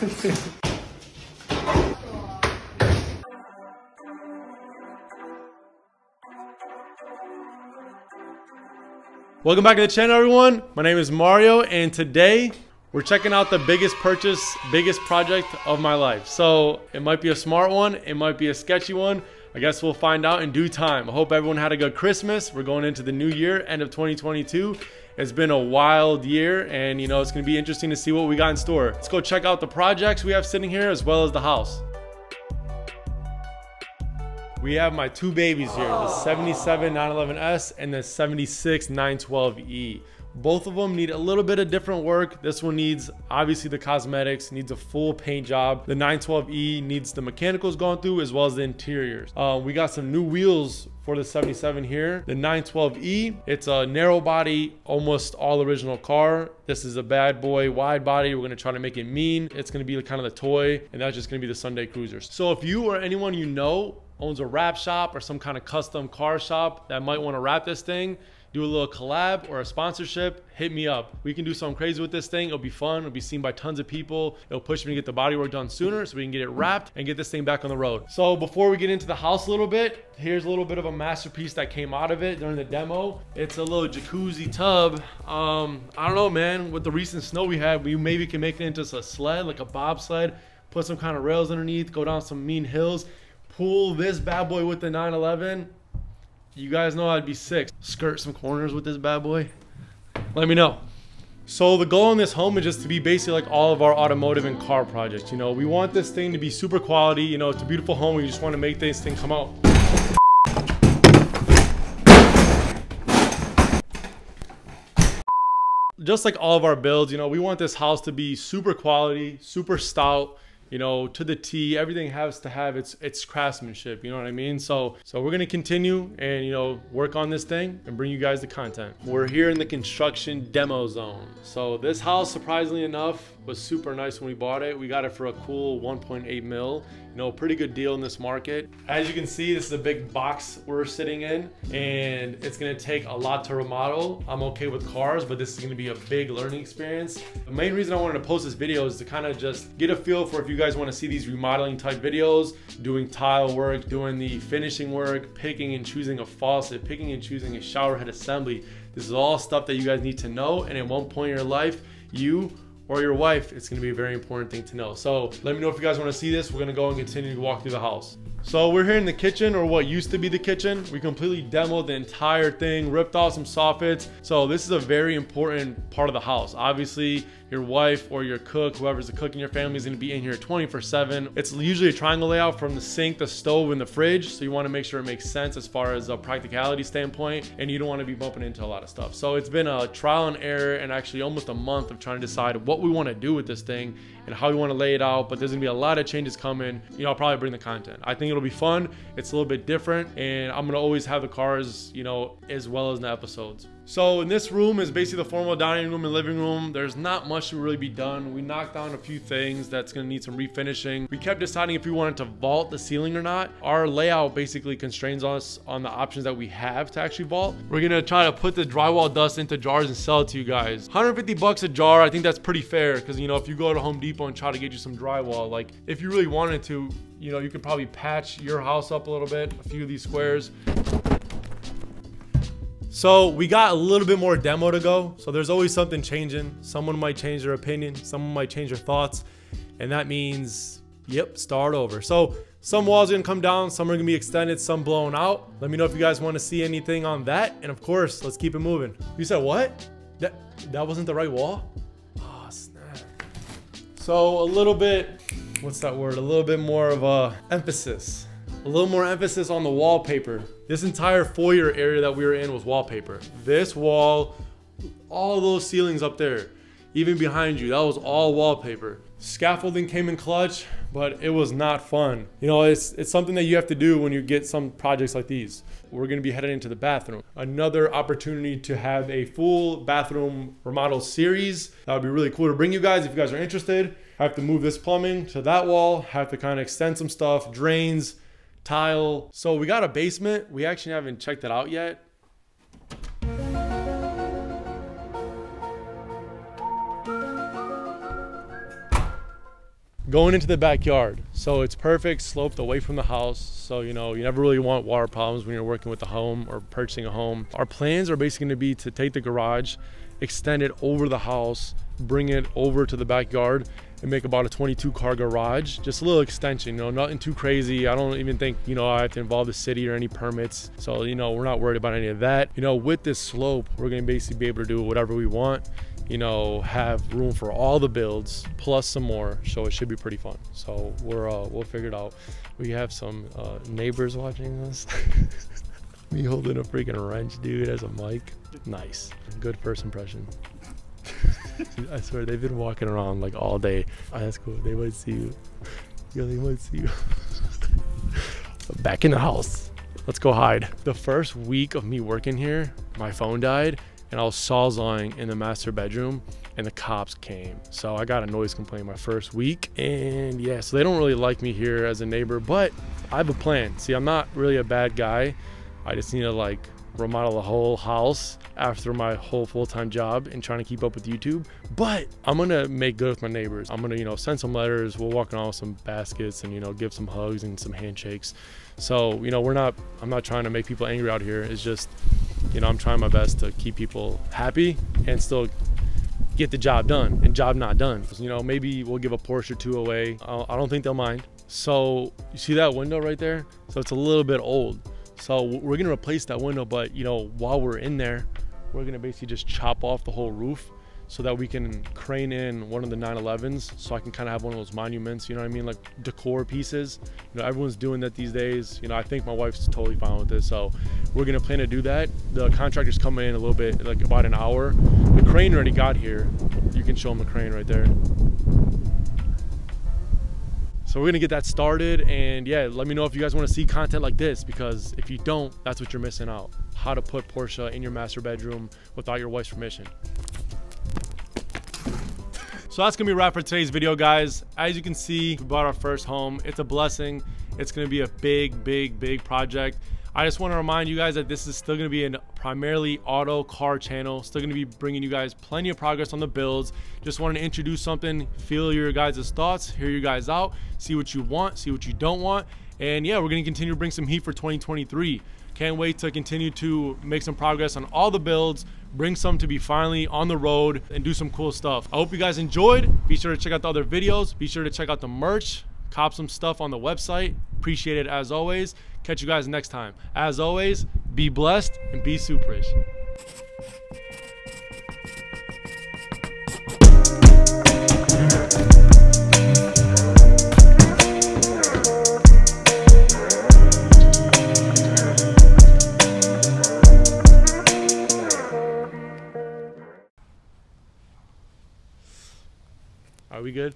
Welcome back to the channel, everyone. My name is Mario, and today we're checking out the biggest purchase, biggest project of my life. So it might be a smart one, it might be a sketchy one. I guess we'll find out in due time. I hope everyone had a good Christmas. We're going into the new year, end of 2022. It's been a wild year, and you know, it's gonna be interesting to see what we got in store. Let's go check out the projects we have sitting here as well as the house. We have my two babies here, the 77 911S and the 76 912E. Both of them need a little bit of different work. This one needs obviously the cosmetics, needs a full paint job. The 912E needs the mechanicals going through as well as the interiors. Uh, we got some new wheels for the 77 here. The 912E, it's a narrow body, almost all original car. This is a bad boy wide body. We're gonna try to make it mean. It's gonna be the kind of the toy and that's just gonna be the Sunday Cruisers. So if you or anyone you know owns a wrap shop or some kind of custom car shop that might want to wrap this thing, do a little collab or a sponsorship, hit me up. We can do something crazy with this thing. It'll be fun. It'll be seen by tons of people. It'll push me to get the body work done sooner so we can get it wrapped and get this thing back on the road. So before we get into the house a little bit, here's a little bit of a masterpiece that came out of it during the demo. It's a little jacuzzi tub. Um, I don't know, man. With the recent snow we had, we maybe can make it into a sled, like a bobsled, put some kind of rails underneath, go down some mean hills pull this bad boy with the 911, you guys know I'd be sick. Skirt some corners with this bad boy. Let me know. So the goal in this home is just to be basically like all of our automotive and car projects. You know, we want this thing to be super quality. You know, it's a beautiful home. We just want to make this thing come out. Just like all of our builds, you know, we want this house to be super quality, super stout you know, to the T. Everything has to have its its craftsmanship. You know what I mean? So so we're gonna continue and you know work on this thing and bring you guys the content. We're here in the construction demo zone. So this house, surprisingly enough, was super nice when we bought it. We got it for a cool 1.8 mil. You know, pretty good deal in this market. As you can see, this is a big box we're sitting in and it's gonna take a lot to remodel. I'm okay with cars, but this is gonna be a big learning experience. The main reason I wanted to post this video is to kind of just get a feel for if you guys wanna see these remodeling type videos, doing tile work, doing the finishing work, picking and choosing a faucet, picking and choosing a shower head assembly. This is all stuff that you guys need to know and at one point in your life, you or your wife, it's gonna be a very important thing to know. So let me know if you guys wanna see this. We're gonna go and continue to walk through the house. So we're here in the kitchen or what used to be the kitchen. We completely demoed the entire thing, ripped off some soffits. So this is a very important part of the house. Obviously, your wife or your cook, whoever's the cook in your family is gonna be in here 24 seven. It's usually a triangle layout from the sink, the stove, and the fridge. So you wanna make sure it makes sense as far as a practicality standpoint, and you don't wanna be bumping into a lot of stuff. So it's been a trial and error and actually almost a month of trying to decide what we wanna do with this thing and how we wanna lay it out, but there's gonna be a lot of changes coming. You know, I'll probably bring the content. I think it'll be fun. It's a little bit different, and I'm gonna always have the cars, you know, as well as the episodes. So in this room is basically the formal dining room and living room. There's not much to really be done. We knocked down a few things that's gonna need some refinishing. We kept deciding if we wanted to vault the ceiling or not. Our layout basically constrains us on the options that we have to actually vault. We're gonna try to put the drywall dust into jars and sell it to you guys. 150 bucks a jar, I think that's pretty fair because you know, if you go to Home Depot and try to get you some drywall, like if you really wanted to, you know, you could probably patch your house up a little bit, a few of these squares. So we got a little bit more demo to go. So there's always something changing. Someone might change their opinion. Someone might change their thoughts. And that means, yep, start over. So some walls are gonna come down. Some are gonna be extended, some blown out. Let me know if you guys wanna see anything on that. And of course, let's keep it moving. You said what? That, that wasn't the right wall? Oh, snap. So a little bit, what's that word? A little bit more of a emphasis a little more emphasis on the wallpaper. This entire foyer area that we were in was wallpaper. This wall, all those ceilings up there, even behind you, that was all wallpaper. Scaffolding came in clutch, but it was not fun. You know, it's, it's something that you have to do when you get some projects like these. We're gonna be headed into the bathroom. Another opportunity to have a full bathroom remodel series. That would be really cool to bring you guys if you guys are interested. I have to move this plumbing to that wall, have to kind of extend some stuff, drains, tile. So we got a basement. We actually haven't checked it out yet. Going into the backyard. So it's perfect, sloped away from the house. So, you know, you never really want water problems when you're working with a home or purchasing a home. Our plans are basically gonna be to take the garage, extend it over the house, bring it over to the backyard and make about a 22 car garage just a little extension you know nothing too crazy i don't even think you know i have to involve the city or any permits so you know we're not worried about any of that you know with this slope we're going to basically be able to do whatever we want you know have room for all the builds plus some more so it should be pretty fun so we're uh, we'll figure it out we have some uh, neighbors watching us. me holding a freaking wrench dude as a mic nice good first impression I swear they've been walking around like all day. Oh, that's cool. They might see you. Yeah, they might see you. Back in the house. Let's go hide. The first week of me working here, my phone died and I was sawzawing in the master bedroom and the cops came. So I got a noise complaint my first week. And yeah, so they don't really like me here as a neighbor, but I have a plan. See, I'm not really a bad guy. I just need to like remodel the whole house after my whole full-time job and trying to keep up with YouTube. But I'm gonna make good with my neighbors. I'm gonna, you know, send some letters. We'll walk around with some baskets and you know, give some hugs and some handshakes. So you know, we're not. I'm not trying to make people angry out here. It's just, you know, I'm trying my best to keep people happy and still get the job done and job not done. You know, maybe we'll give a Porsche or two away. I don't think they'll mind. So you see that window right there? So it's a little bit old. So we're gonna replace that window, but you know, while we're in there, we're gonna basically just chop off the whole roof so that we can crane in one of the 911s so I can kind of have one of those monuments, you know what I mean? Like decor pieces. You know, everyone's doing that these days. You know, I think my wife's totally fine with this. So we're gonna plan to do that. The contractor's coming in a little bit, like about an hour. The crane already got here. You can show them the crane right there. So we're gonna get that started and yeah, let me know if you guys wanna see content like this because if you don't, that's what you're missing out. How to put Porsche in your master bedroom without your wife's permission. So that's gonna be a wrap for today's video, guys. As you can see, we bought our first home. It's a blessing. It's gonna be a big, big, big project. I just want to remind you guys that this is still going to be a primarily auto car channel. Still going to be bringing you guys plenty of progress on the builds. Just wanted to introduce something, feel your guys' thoughts, hear you guys out, see what you want, see what you don't want. And yeah, we're going to continue to bring some heat for 2023. Can't wait to continue to make some progress on all the builds, bring some to be finally on the road and do some cool stuff. I hope you guys enjoyed. Be sure to check out the other videos. Be sure to check out the merch, cop some stuff on the website. Appreciate it as always. Catch you guys next time. As always, be blessed and be superish. Good?